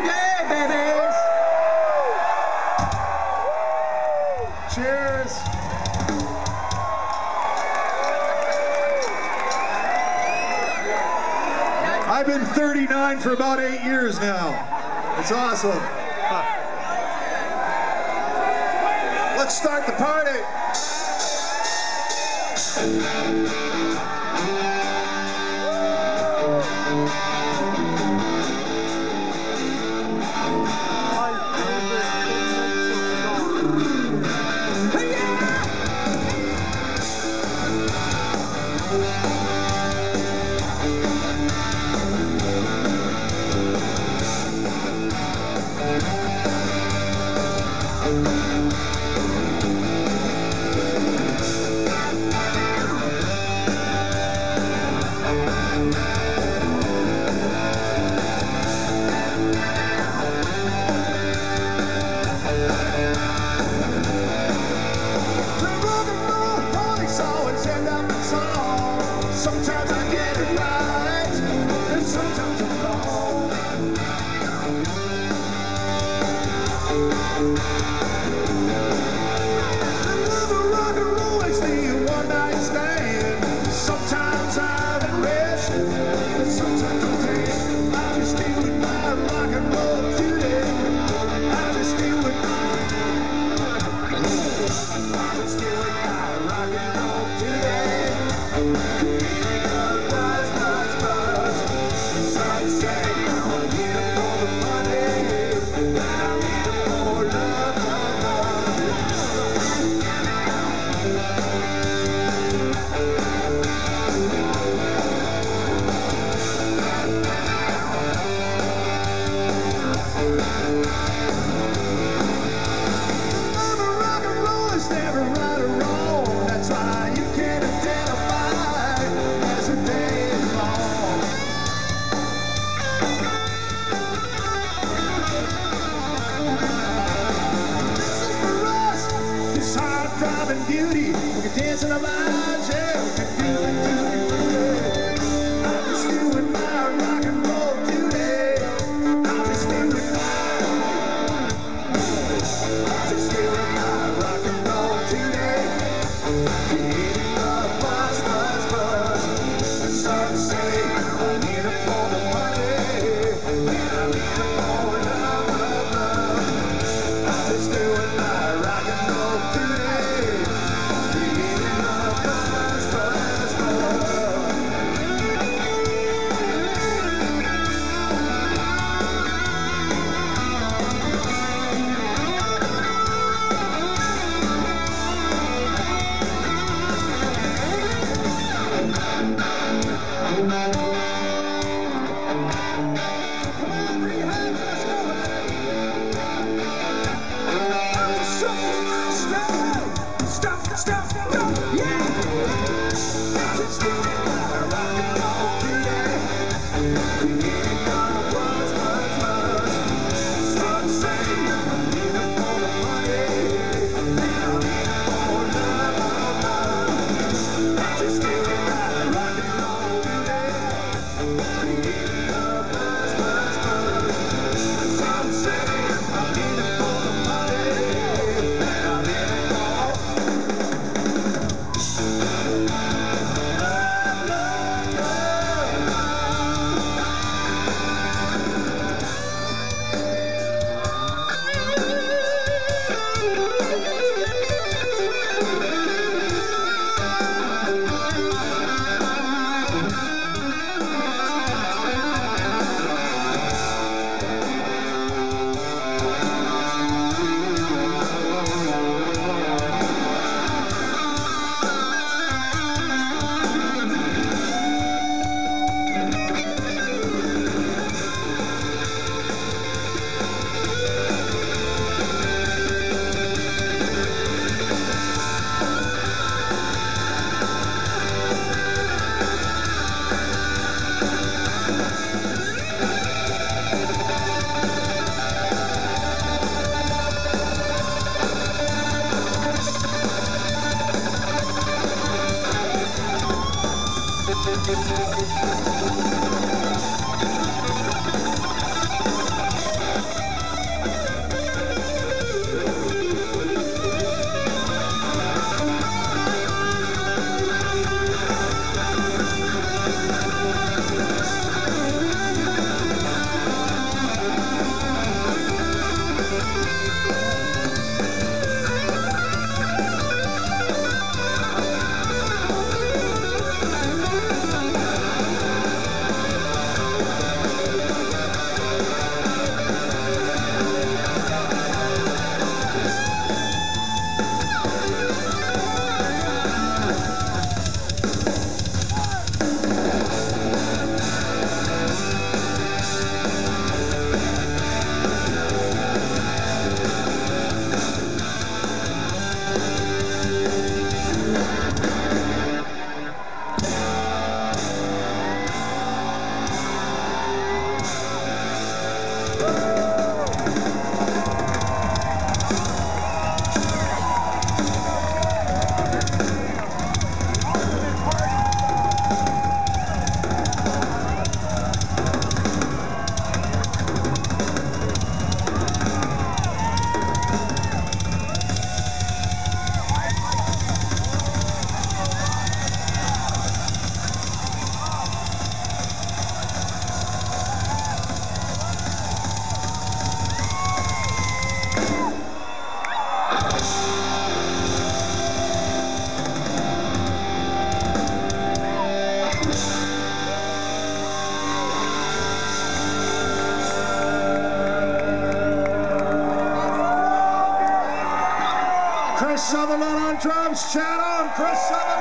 today, babies. Cheers. I've been 39 for about eight years now. It's awesome. Let's start the party. Chris Sutherland on drums. Chatham, Chris Sutherland.